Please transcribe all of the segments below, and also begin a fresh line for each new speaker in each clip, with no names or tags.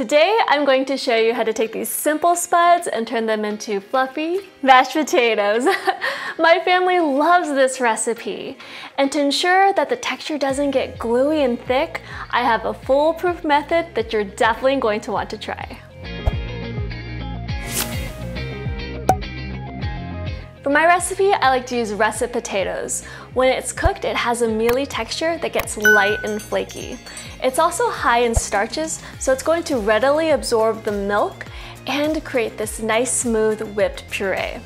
Today, I'm going to show you how to take these simple spuds and turn them into fluffy mashed potatoes. My family loves this recipe. And to ensure that the texture doesn't get gluey and thick, I have a foolproof method that you're definitely going to want to try. For my recipe, I like to use russet potatoes. When it's cooked, it has a mealy texture that gets light and flaky. It's also high in starches, so it's going to readily absorb the milk and create this nice smooth whipped puree.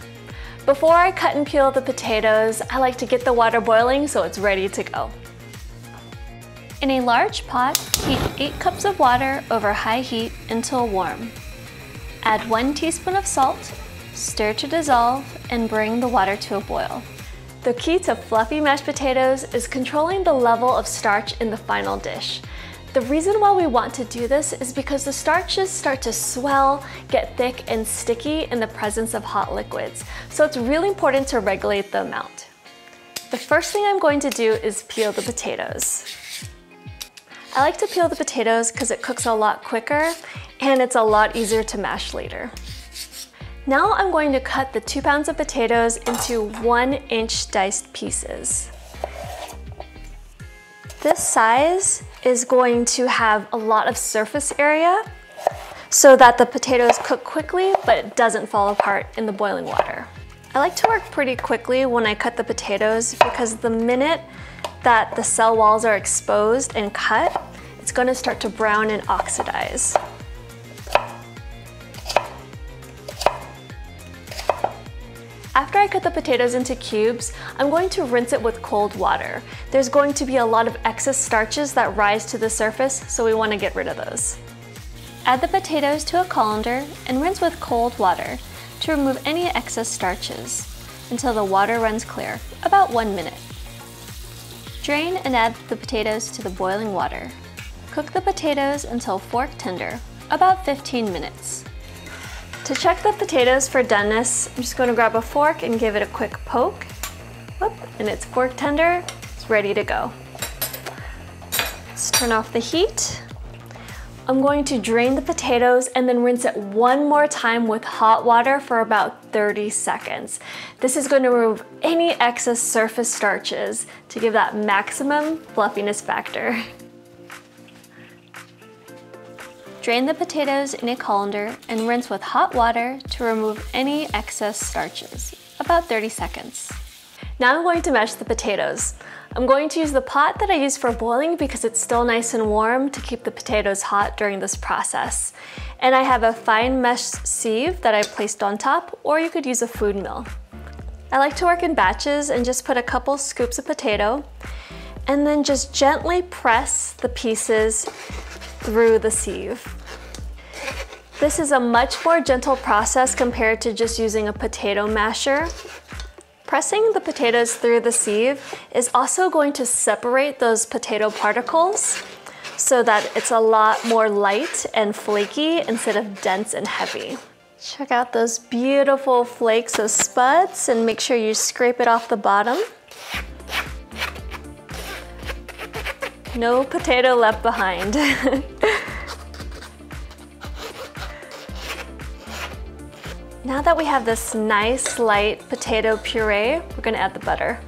Before I cut and peel the potatoes, I like to get the water boiling so it's ready to go. In a large pot, heat 8 cups of water over high heat until warm. Add 1 teaspoon of salt Stir to dissolve and bring the water to a boil. The key to fluffy mashed potatoes is controlling the level of starch in the final dish. The reason why we want to do this is because the starches start to swell, get thick and sticky in the presence of hot liquids, so it's really important to regulate the amount. The first thing I'm going to do is peel the potatoes. I like to peel the potatoes because it cooks a lot quicker and it's a lot easier to mash later. Now I'm going to cut the two pounds of potatoes into one inch diced pieces. This size is going to have a lot of surface area so that the potatoes cook quickly, but it doesn't fall apart in the boiling water. I like to work pretty quickly when I cut the potatoes because the minute that the cell walls are exposed and cut, it's gonna start to brown and oxidize. After I cut the potatoes into cubes, I'm going to rinse it with cold water. There's going to be a lot of excess starches that rise to the surface, so we want to get rid of those. Add the potatoes to a colander and rinse with cold water to remove any excess starches until the water runs clear, about one minute. Drain and add the potatoes to the boiling water. Cook the potatoes until fork tender, about 15 minutes. To check the potatoes for doneness, I'm just going to grab a fork and give it a quick poke. Whoop, and it's fork tender, it's ready to go. Let's turn off the heat. I'm going to drain the potatoes and then rinse it one more time with hot water for about 30 seconds. This is going to remove any excess surface starches to give that maximum fluffiness factor. Drain the potatoes in a colander and rinse with hot water to remove any excess starches, about 30 seconds. Now I'm going to mash the potatoes. I'm going to use the pot that I use for boiling because it's still nice and warm to keep the potatoes hot during this process. And I have a fine mesh sieve that I placed on top, or you could use a food mill. I like to work in batches and just put a couple scoops of potato and then just gently press the pieces through the sieve. This is a much more gentle process compared to just using a potato masher. Pressing the potatoes through the sieve is also going to separate those potato particles so that it's a lot more light and flaky instead of dense and heavy. Check out those beautiful flakes of spuds and make sure you scrape it off the bottom. No potato left behind. now that we have this nice light potato puree, we're gonna add the butter.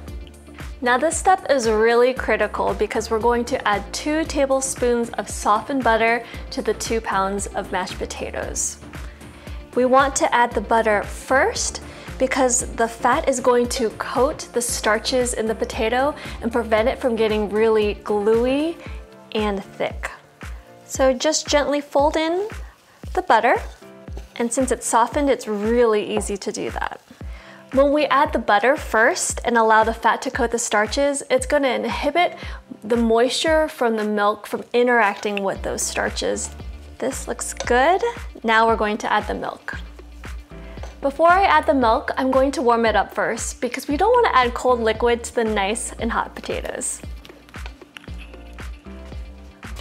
Now this step is really critical because we're going to add two tablespoons of softened butter to the two pounds of mashed potatoes. We want to add the butter first because the fat is going to coat the starches in the potato and prevent it from getting really gluey and thick. So just gently fold in the butter and since it's softened, it's really easy to do that. When we add the butter first and allow the fat to coat the starches, it's gonna inhibit the moisture from the milk from interacting with those starches. This looks good. Now we're going to add the milk. Before I add the milk, I'm going to warm it up first because we don't want to add cold liquid to the nice and hot potatoes.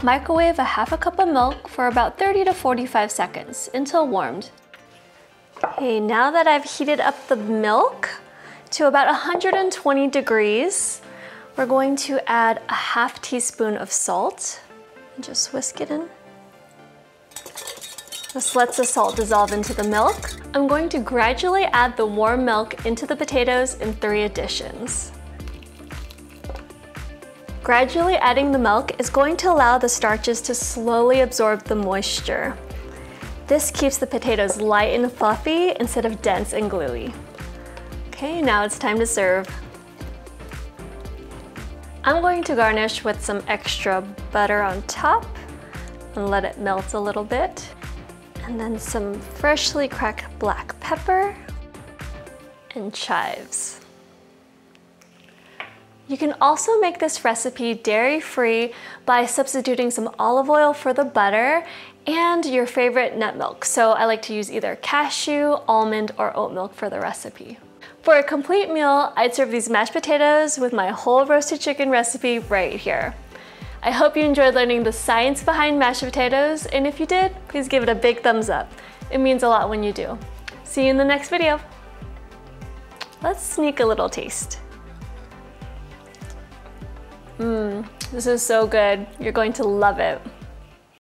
Microwave a half a cup of milk for about 30 to 45 seconds until warmed. Okay, now that I've heated up the milk to about 120 degrees, we're going to add a half teaspoon of salt and just whisk it in. This lets the salt dissolve into the milk. I'm going to gradually add the warm milk into the potatoes in three additions. Gradually adding the milk is going to allow the starches to slowly absorb the moisture. This keeps the potatoes light and fluffy instead of dense and gluey. Okay, now it's time to serve. I'm going to garnish with some extra butter on top and let it melt a little bit. And then some freshly cracked black pepper and chives. You can also make this recipe dairy-free by substituting some olive oil for the butter and your favorite nut milk. So I like to use either cashew, almond, or oat milk for the recipe. For a complete meal, I'd serve these mashed potatoes with my whole roasted chicken recipe right here. I hope you enjoyed learning the science behind mashed potatoes, and if you did, please give it a big thumbs up. It means a lot when you do. See you in the next video. Let's sneak a little taste. Mmm, this is so good. You're going to love it.